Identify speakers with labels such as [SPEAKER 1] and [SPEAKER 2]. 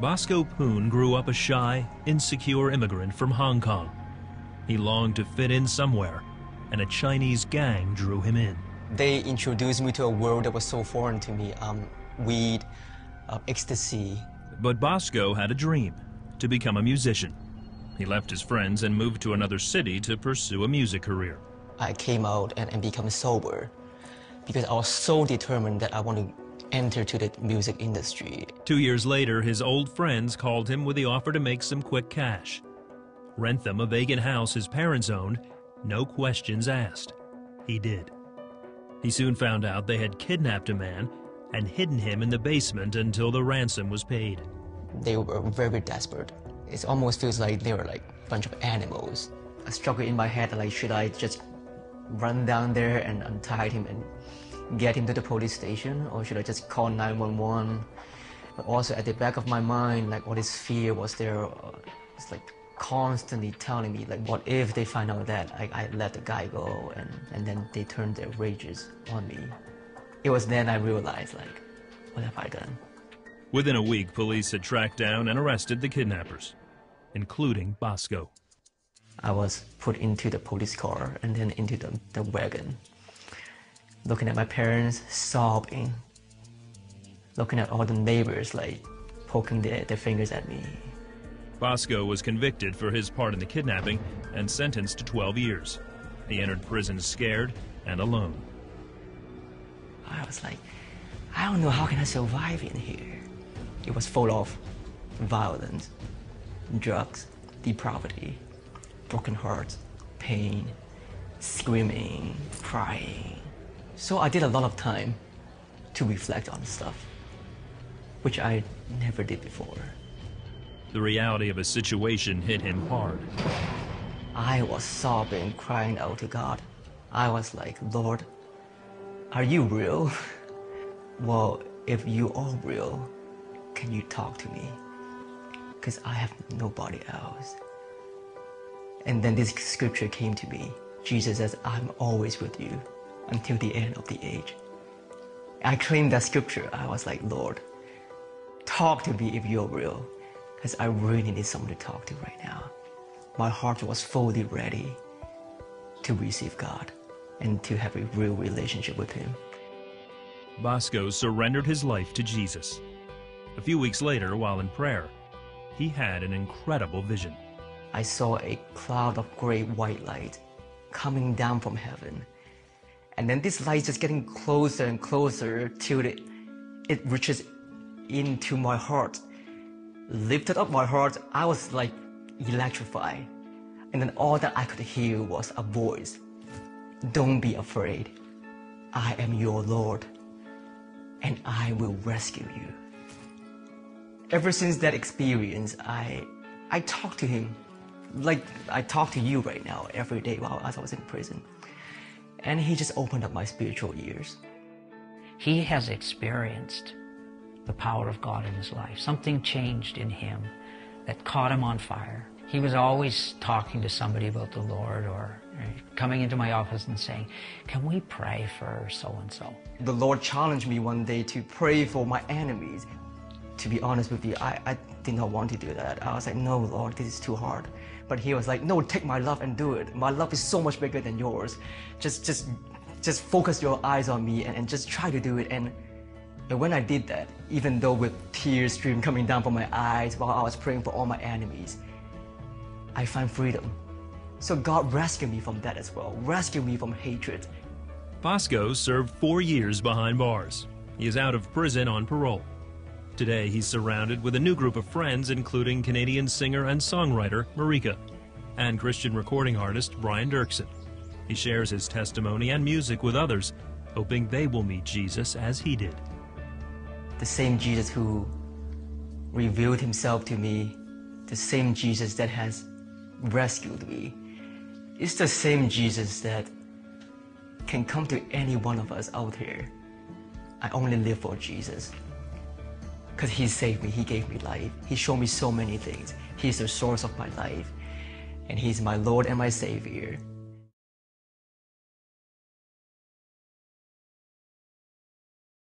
[SPEAKER 1] Bosco Poon grew up a shy, insecure immigrant from Hong Kong. He longed to fit in somewhere, and a Chinese gang drew him in.
[SPEAKER 2] They introduced me to a world that was so foreign to me um, weed, uh, ecstasy.
[SPEAKER 1] But Bosco had a dream to become a musician. He left his friends and moved to another city to pursue a music career.
[SPEAKER 2] I came out and, and become sober because I was so determined that I want to enter to the music industry.
[SPEAKER 1] Two years later, his old friends called him with the offer to make some quick cash. Rent them a vacant house his parents owned, no questions asked. He did. He soon found out they had kidnapped a man and hidden him in the basement until the ransom was paid.
[SPEAKER 2] They were very desperate. It almost feels like they were like a bunch of animals. I struggled in my head like, should I just run down there and untie him and get him to the police station or should I just call 911? But also at the back of my mind, like all this fear was there. Uh, it's like constantly telling me like, what if they find out that I, I let the guy go and, and then they turn their rages on me. It was then I realized like, what have I done?
[SPEAKER 1] Within a week, police had tracked down and arrested the kidnappers, including Bosco.
[SPEAKER 2] I was put into the police car and then into the, the wagon looking at my parents sobbing, looking at all the neighbors like poking their, their fingers at me.
[SPEAKER 1] Bosco was convicted for his part in the kidnapping and sentenced to 12 years. He entered prison scared and alone.
[SPEAKER 2] I was like, I don't know how can I survive in here. It was full of violence, drugs, depravity, broken hearts, pain, screaming, crying. So I did a lot of time to reflect on stuff, which I never did before.
[SPEAKER 1] The reality of a situation hit him hard.
[SPEAKER 2] I was sobbing, crying out to God. I was like, Lord, are you real? well, if you are real, can you talk to me? Because I have nobody else. And then this scripture came to me. Jesus says, I'm always with you until the end of the age. I claimed that scripture. I was like, Lord, talk to me if you're real, because I really need someone to talk to right now. My heart was fully ready to receive God and to have a real relationship with Him.
[SPEAKER 1] Bosco surrendered his life to Jesus. A few weeks later, while in prayer, he had an incredible vision.
[SPEAKER 2] I saw a cloud of great white light coming down from heaven and then this light just getting closer and closer till it, it reaches into my heart. Lifted up my heart, I was like electrified. And then all that I could hear was a voice. Don't be afraid. I am your Lord and I will rescue you. Ever since that experience, I, I talk to him like I talk to you right now every day while I was in prison and he just opened up my spiritual ears.
[SPEAKER 3] He has experienced the power of God in his life. Something changed in him that caught him on fire. He was always talking to somebody about the Lord or coming into my office and saying, Can we pray for so and so?
[SPEAKER 2] The Lord challenged me one day to pray for my enemies. To be honest with you, I, I did not want to do that. I was like, No, Lord, this is too hard. But he was like, no, take my love and do it. My love is so much bigger than yours. Just, just, just focus your eyes on me and, and just try to do it. And, and when I did that, even though with tears stream coming down from my eyes while I was praying for all my enemies, I find freedom. So God rescued me from that as well. Rescue me from hatred.
[SPEAKER 1] Bosco served four years behind bars. He is out of prison on parole. Today, he's surrounded with a new group of friends, including Canadian singer and songwriter Marika and Christian recording artist Brian Doerksen. He shares his testimony and music with others, hoping they will meet Jesus as he did.
[SPEAKER 2] The same Jesus who revealed himself to me, the same Jesus that has rescued me, is the same Jesus that can come to any one of us out here. I only live for Jesus because he saved me, he gave me life. He showed me so many things. He's the source of my life. And he's my Lord and my Savior.